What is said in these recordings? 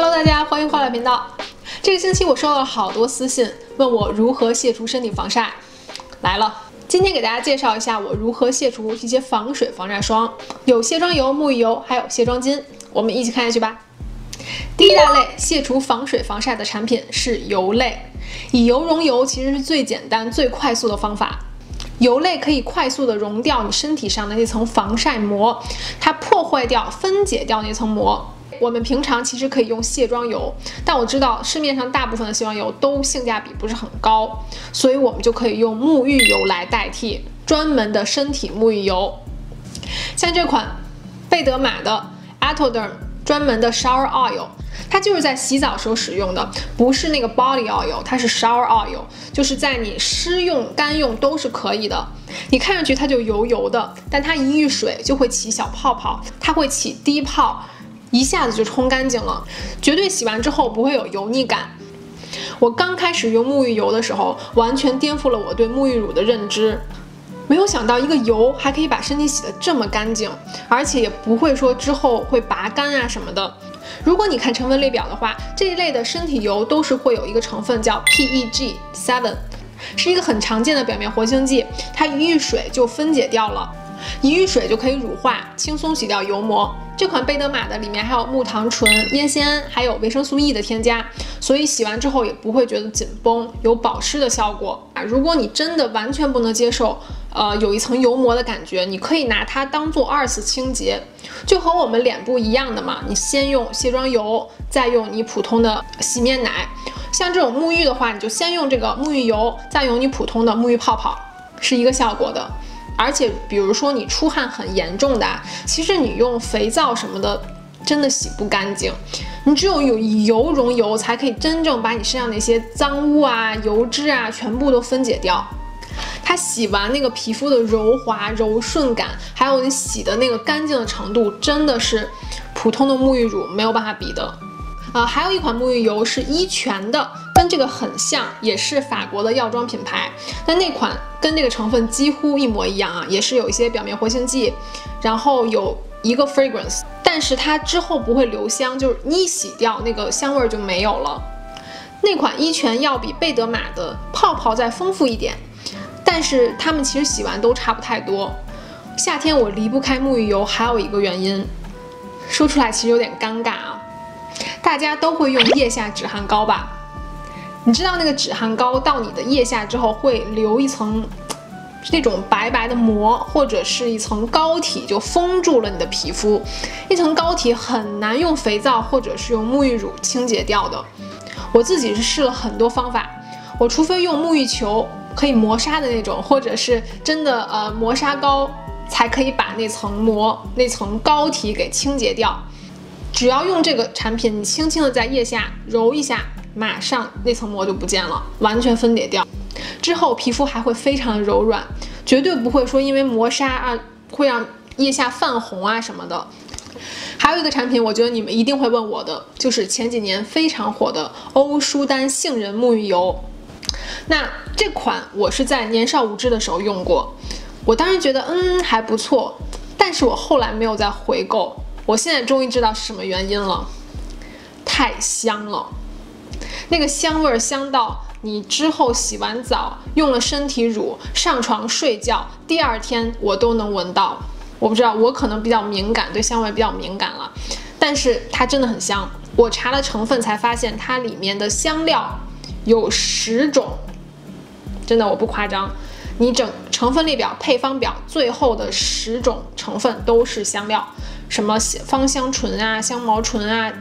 Hello，大家欢迎快来频道。这个星期我收到了好多私信，问我如何卸除身体防晒。来了，今天给大家介绍一下我如何卸除一些防水防晒霜，有卸妆油、沐浴油，还有卸妆巾。我们一起看下去吧。第一大类卸除防水防晒的产品是油类，以油溶油其实是最简单、最快速的方法。油类可以快速的溶掉你身体上的那层防晒膜，它破坏掉、分解掉那层膜。我们平常其实可以用卸妆油，但我知道市面上大部分的卸妆油都性价比不是很高，所以我们就可以用沐浴油来代替，专门的身体沐浴油。像这款贝德玛的 Atoderm 专门的 Shower Oil，它就是在洗澡时候使用的，不是那个 Body Oil，它是 Shower Oil，就是在你湿用、干用都是可以的。你看上去它就油油的，但它一遇水就会起小泡泡，它会起低泡。一下子就冲干净了，绝对洗完之后不会有油腻感。我刚开始用沐浴油的时候，完全颠覆了我对沐浴乳的认知。没有想到一个油还可以把身体洗得这么干净，而且也不会说之后会拔干啊什么的。如果你看成分列表的话，这一类的身体油都是会有一个成分叫 PEG seven，是一个很常见的表面活性剂，它遇水就分解掉了。一遇水就可以乳化，轻松洗掉油膜。这款贝德玛的里面还有木糖醇、烟酰胺，还有维生素 E 的添加，所以洗完之后也不会觉得紧绷，有保湿的效果啊。如果你真的完全不能接受，呃，有一层油膜的感觉，你可以拿它当做二次清洁，就和我们脸部一样的嘛。你先用卸妆油，再用你普通的洗面奶。像这种沐浴的话，你就先用这个沐浴油，再用你普通的沐浴泡泡，是一个效果的。而且，比如说你出汗很严重的，其实你用肥皂什么的，真的洗不干净。你只有有油溶油，才可以真正把你身上那些脏污啊、油脂啊，全部都分解掉。它洗完那个皮肤的柔滑、柔顺感，还有你洗的那个干净的程度，真的是普通的沐浴乳没有办法比的。啊，还有一款沐浴油是依泉的。这个很像，也是法国的药妆品牌，但那款跟这个成分几乎一模一样啊，也是有一些表面活性剂，然后有一个 fragrance，但是它之后不会留香，就是一洗掉那个香味就没有了。那款一泉要比贝德玛的泡泡再丰富一点，但是它们其实洗完都差不太多。夏天我离不开沐浴油，还有一个原因，说出来其实有点尴尬啊，大家都会用腋下止汗膏吧？你知道那个止汗膏到你的腋下之后会留一层那种白白的膜，或者是一层膏体，就封住了你的皮肤。一层膏体很难用肥皂或者是用沐浴乳清洁掉的。我自己是试了很多方法，我除非用沐浴球可以磨砂的那种，或者是真的呃磨砂膏，才可以把那层膜、那层膏体给清洁掉。只要用这个产品，你轻轻的在腋下揉一下。马上那层膜就不见了，完全分解掉，之后皮肤还会非常的柔软，绝对不会说因为磨砂啊会让腋下泛红啊什么的。还有一个产品，我觉得你们一定会问我的，就是前几年非常火的欧舒丹杏仁沐浴油。那这款我是在年少无知的时候用过，我当时觉得嗯还不错，但是我后来没有再回购。我现在终于知道是什么原因了，太香了。那个香味儿香到你之后洗完澡用了身体乳上床睡觉，第二天我都能闻到。我不知道，我可能比较敏感，对香味比较敏感了。但是它真的很香。我查了成分才发现，它里面的香料有十种，真的我不夸张。你整成分列表、配方表最后的十种成分都是香料，什么芳香醇啊、香茅醇啊，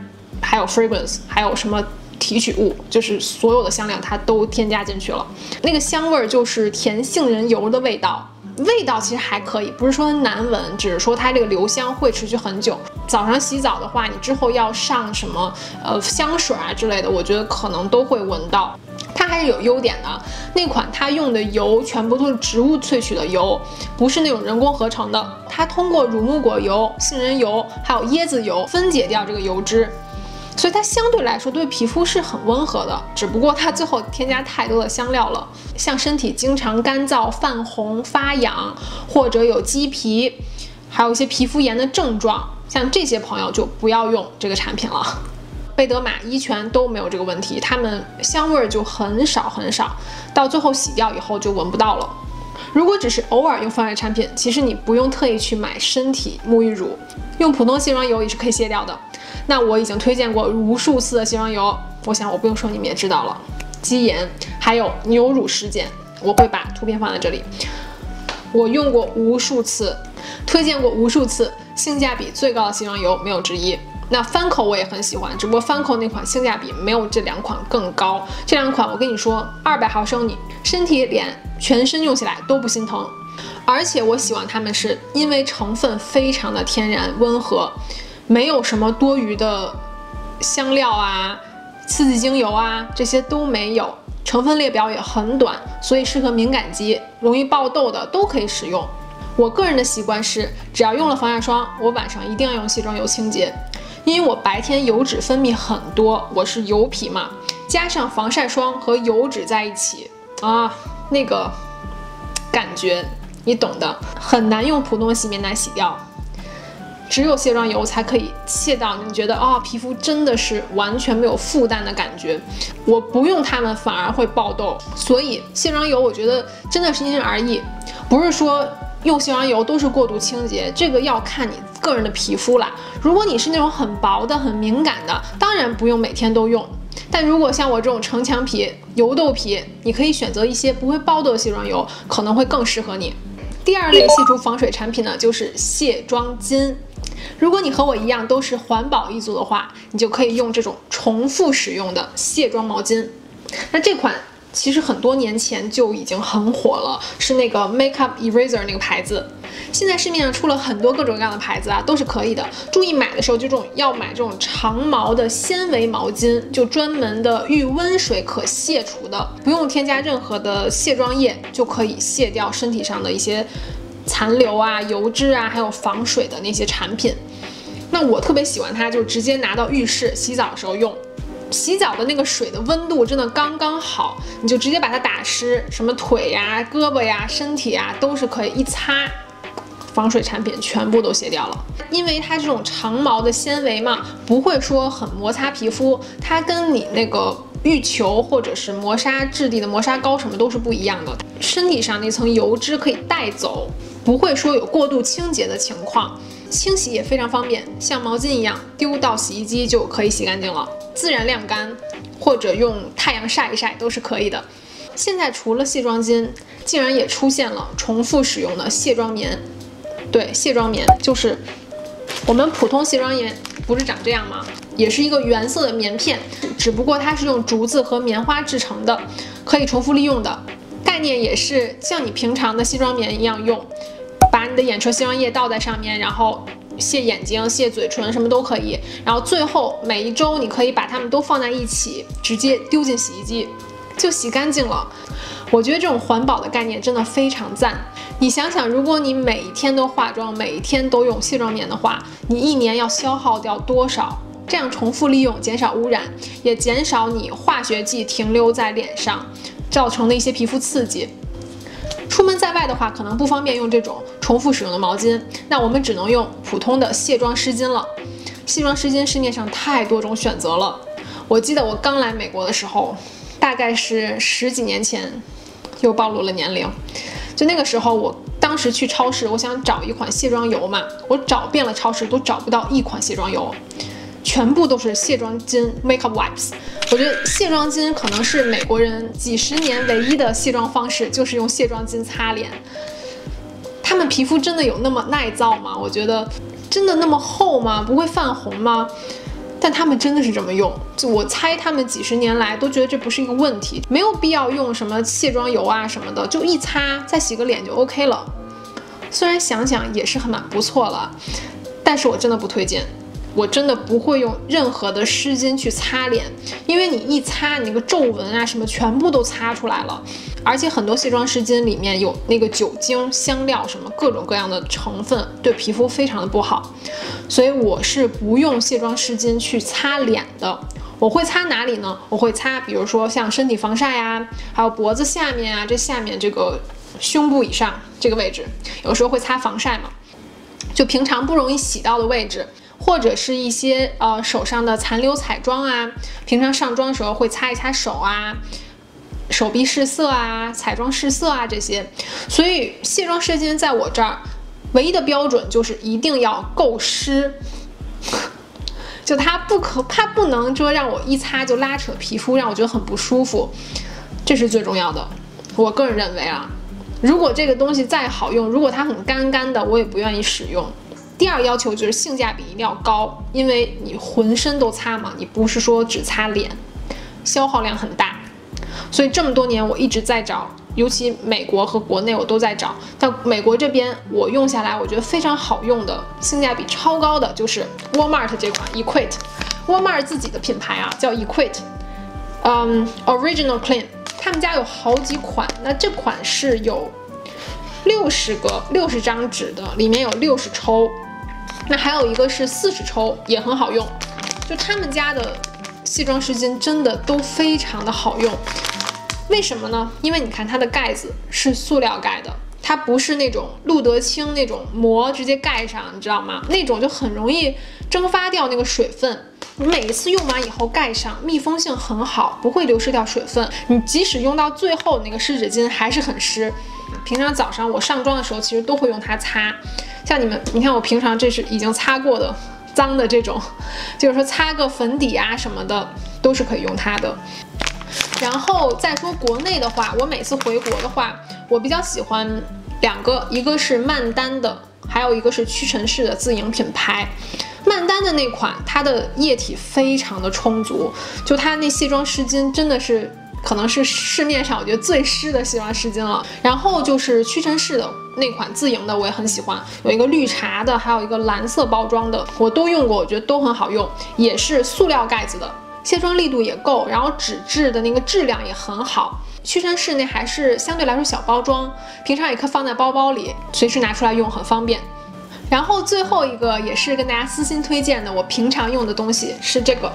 还有 fragrance，还有什么。提取物就是所有的香料，它都添加进去了。那个香味儿就是甜杏仁油的味道，味道其实还可以，不是说难闻，只是说它这个留香会持续很久。早上洗澡的话，你之后要上什么呃香水啊之类的，我觉得可能都会闻到。它还是有优点的，那款它用的油全部都是植物萃取的油，不是那种人工合成的。它通过乳木果油、杏仁油还有椰子油分解掉这个油脂。所以它相对来说对皮肤是很温和的，只不过它最后添加太多的香料了。像身体经常干燥、泛红、发痒，或者有鸡皮，还有一些皮肤炎的症状，像这些朋友就不要用这个产品了。贝德玛、伊泉都没有这个问题，它们香味就很少很少，到最后洗掉以后就闻不到了。如果只是偶尔用防晒产品，其实你不用特意去买身体沐浴乳，用普通卸妆油也是可以卸掉的。那我已经推荐过无数次的卸妆油，我想我不用说你们也知道了，肌研还有牛乳石碱，我会把图片放在这里。我用过无数次，推荐过无数次，性价比最高的卸妆油没有之一。那翻口我也很喜欢，只不过翻口那款性价比没有这两款更高。这两款我跟你说，二百毫升你身体、脸、全身用起来都不心疼。而且我喜欢它们是因为成分非常的天然温和，没有什么多余的香料啊、刺激精油啊，这些都没有。成分列表也很短，所以适合敏感肌、容易爆痘的都可以使用。我个人的习惯是，只要用了防晒霜，我晚上一定要用卸妆油清洁，因为我白天油脂分泌很多，我是油皮嘛，加上防晒霜和油脂在一起啊，那个感觉你懂的，很难用普通洗面奶洗掉。只有卸妆油才可以卸到你觉得啊，皮肤真的是完全没有负担的感觉。我不用它们反而会爆痘，所以卸妆油我觉得真的是因人而异，不是说用卸妆油都是过度清洁，这个要看你个人的皮肤啦。如果你是那种很薄的、很敏感的，当然不用每天都用。但如果像我这种城墙皮、油痘皮，你可以选择一些不会爆痘的卸妆油，可能会更适合你。第二类卸除防水产品呢，就是卸妆巾。如果你和我一样都是环保一族的话，你就可以用这种重复使用的卸妆毛巾。那这款其实很多年前就已经很火了，是那个 Makeup Eraser 那个牌子。现在市面上出了很多各种各样的牌子啊，都是可以的。注意买的时候就这种要买这种长毛的纤维毛巾，就专门的遇温水可卸除的，不用添加任何的卸妆液就可以卸掉身体上的一些。残留啊、油脂啊，还有防水的那些产品，那我特别喜欢它，就直接拿到浴室洗澡的时候用。洗澡的那个水的温度真的刚刚好，你就直接把它打湿，什么腿呀、胳膊呀、身体啊，都是可以一擦，防水产品全部都卸掉了。因为它这种长毛的纤维嘛，不会说很摩擦皮肤，它跟你那个浴球或者是磨砂质地的磨砂膏什么都是不一样的，身体上那层油脂可以带走。不会说有过度清洁的情况，清洗也非常方便，像毛巾一样丢到洗衣机就可以洗干净了，自然晾干或者用太阳晒一晒都是可以的。现在除了卸妆巾，竟然也出现了重复使用的卸妆棉。对，卸妆棉就是我们普通卸妆棉不是长这样吗？也是一个原色的棉片，只不过它是用竹子和棉花制成的，可以重复利用的概念也是像你平常的卸妆棉一样用。的眼唇卸妆液倒在上面，然后卸眼睛、卸嘴唇，什么都可以。然后最后每一周你可以把它们都放在一起，直接丢进洗衣机，就洗干净了。我觉得这种环保的概念真的非常赞。你想想，如果你每一天都化妆，每一天都用卸妆棉的话，你一年要消耗掉多少？这样重复利用，减少污染，也减少你化学剂停留在脸上造成的一些皮肤刺激。出门在外的话，可能不方便用这种重复使用的毛巾，那我们只能用普通的卸妆湿巾了。卸妆湿巾市面上太多种选择了。我记得我刚来美国的时候，大概是十几年前，又暴露了年龄。就那个时候，我当时去超市，我想找一款卸妆油嘛，我找遍了超市都找不到一款卸妆油。全部都是卸妆巾 （makeup wipes）。我觉得卸妆巾可能是美国人几十年唯一的卸妆方式，就是用卸妆巾擦脸。他们皮肤真的有那么耐造吗？我觉得真的那么厚吗？不会泛红吗？但他们真的是这么用。就我猜，他们几十年来都觉得这不是一个问题，没有必要用什么卸妆油啊什么的，就一擦再洗个脸就 OK 了。虽然想想也是很蛮不错了，但是我真的不推荐。我真的不会用任何的湿巾去擦脸，因为你一擦，你那个皱纹啊什么全部都擦出来了，而且很多卸妆湿巾里面有那个酒精、香料什么各种各样的成分，对皮肤非常的不好，所以我是不用卸妆湿巾去擦脸的。我会擦哪里呢？我会擦，比如说像身体防晒呀，还有脖子下面啊，这下面这个胸部以上这个位置，有时候会擦防晒嘛，就平常不容易洗到的位置。或者是一些呃手上的残留彩妆啊，平常上妆的时候会擦一擦手啊，手臂试色啊，彩妆试色啊这些。所以卸妆湿巾在我这儿唯一的标准就是一定要够湿，就它不可它不能说让我一擦就拉扯皮肤，让我觉得很不舒服，这是最重要的。我个人认为啊。如果这个东西再好用，如果它很干干的，我也不愿意使用。第二要求就是性价比一定要高，因为你浑身都擦嘛，你不是说只擦脸，消耗量很大。所以这么多年我一直在找，尤其美国和国内我都在找。但美国这边我用下来，我觉得非常好用的，性价比超高的就是 Walmart 这款 Equate，Walmart 自己的品牌啊，叫 Equate，嗯，Original Clean。他们家有好几款，那这款是有六十个六十张纸的，里面有六十抽，那还有一个是四十抽，也很好用。就他们家的卸妆湿巾真的都非常的好用，为什么呢？因为你看它的盖子是塑料盖的，它不是那种路德清那种膜直接盖上，你知道吗？那种就很容易蒸发掉那个水分。你每一次用完以后盖上，密封性很好，不会流失掉水分。你即使用到最后那个湿纸巾还是很湿。平常早上我上妆的时候，其实都会用它擦。像你们，你看我平常这是已经擦过的脏的这种，就是说擦个粉底啊什么的都是可以用它的。然后再说国内的话，我每次回国的话，我比较喜欢两个，一个是曼丹的，还有一个是屈臣氏的自营品牌。曼丹的那款，它的液体非常的充足，就它那卸妆湿巾真的是可能是市面上我觉得最湿的卸妆湿巾了。然后就是屈臣氏的那款自营的，我也很喜欢，有一个绿茶的，还有一个蓝色包装的，我都用过，我觉得都很好用，也是塑料盖子的，卸妆力度也够，然后纸质的那个质量也很好。屈臣氏那还是相对来说小包装，平常也可以放在包包里，随时拿出来用，很方便。然后最后一个也是跟大家私心推荐的，我平常用的东西是这个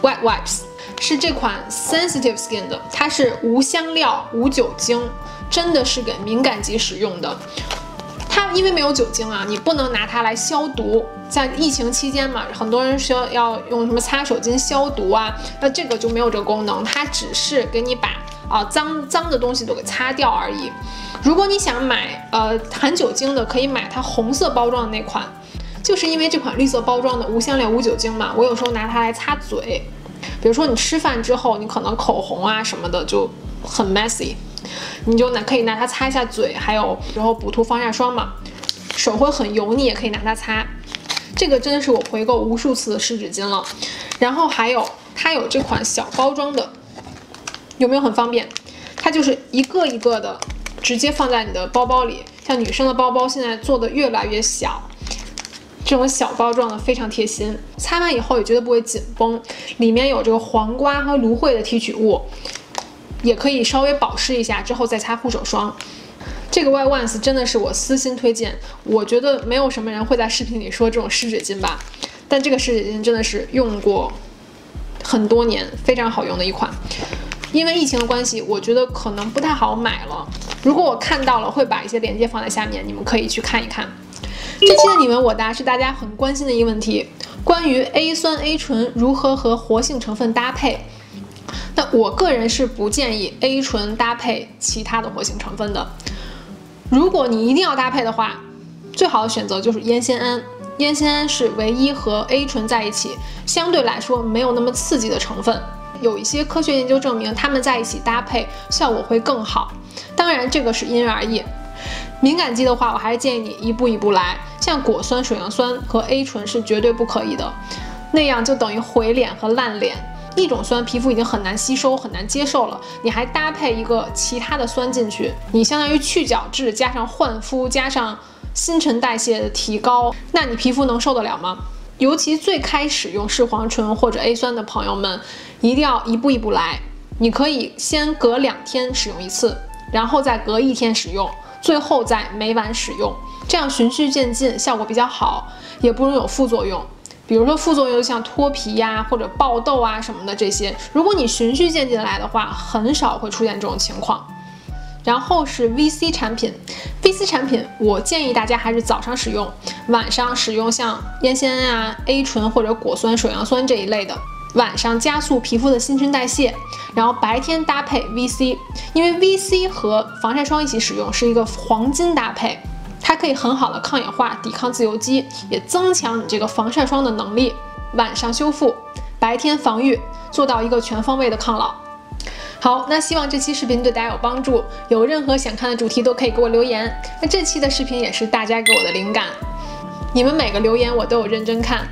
Wet Wipes，是这款 Sensitive Skin 的，它是无香料、无酒精，真的是给敏感肌使用的。它因为没有酒精啊，你不能拿它来消毒。像疫情期间嘛，很多人说要用什么擦手巾消毒啊，那这个就没有这个功能，它只是给你把啊脏脏的东西都给擦掉而已。如果你想买呃含酒精的，可以买它红色包装的那款，就是因为这款绿色包装的无香料无酒精嘛。我有时候拿它来擦嘴，比如说你吃饭之后，你可能口红啊什么的就很 messy，你就拿可以拿它擦一下嘴，还有然后补涂防晒霜嘛，手会很油腻也可以拿它擦。这个真的是我回购无数次的湿纸巾了。然后还有它有这款小包装的，有没有很方便？它就是一个一个的。直接放在你的包包里，像女生的包包现在做的越来越小，这种小包装的非常贴心，擦完以后也绝对不会紧绷。里面有这个黄瓜和芦荟的提取物，也可以稍微保湿一下之后再擦护手霜。这个 Y Ones 真的是我私心推荐，我觉得没有什么人会在视频里说这种湿纸巾吧，但这个湿纸巾真的是用过很多年，非常好用的一款。因为疫情的关系，我觉得可能不太好买了。如果我看到了，会把一些链接放在下面，你们可以去看一看。这期的你问我答是大家很关心的一个问题，关于 A 酸 A 醇如何和活性成分搭配。那我个人是不建议 A 醇搭配其他的活性成分的。如果你一定要搭配的话，最好的选择就是烟酰胺。烟酰胺是唯一和 A 醇在一起，相对来说没有那么刺激的成分。有一些科学研究证明，它们在一起搭配效果会更好。当然，这个是因人而异。敏感肌的话，我还是建议你一步一步来。像果酸、水杨酸和 A 醇是绝对不可以的，那样就等于毁脸和烂脸。一种酸皮肤已经很难吸收、很难接受了，你还搭配一个其他的酸进去，你相当于去角质加上焕肤加上新陈代谢的提高，那你皮肤能受得了吗？尤其最开始用视黄醇或者 A 酸的朋友们，一定要一步一步来。你可以先隔两天使用一次，然后再隔一天使用，最后再每晚使用，这样循序渐进，效果比较好，也不容易有副作用。比如说副作用像脱皮呀或者爆痘啊什么的这些，如果你循序渐进来的话，很少会出现这种情况。然后是 VC 产品，VC 产品我建议大家还是早上使用，晚上使用像烟酰胺啊、A 醇或者果酸、水杨酸这一类的，晚上加速皮肤的新陈代谢，然后白天搭配 VC，因为 VC 和防晒霜一起使用是一个黄金搭配，它可以很好的抗氧化、抵抗自由基，也增强你这个防晒霜的能力，晚上修复，白天防御，做到一个全方位的抗老。好，那希望这期视频对大家有帮助。有任何想看的主题都可以给我留言。那这期的视频也是大家给我的灵感，你们每个留言我都有认真看，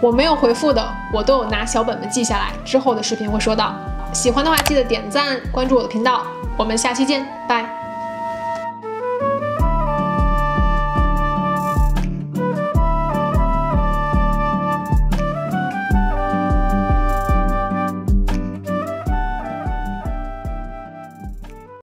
我没有回复的我都有拿小本本记下来，之后的视频会说到。喜欢的话记得点赞关注我的频道，我们下期见，拜。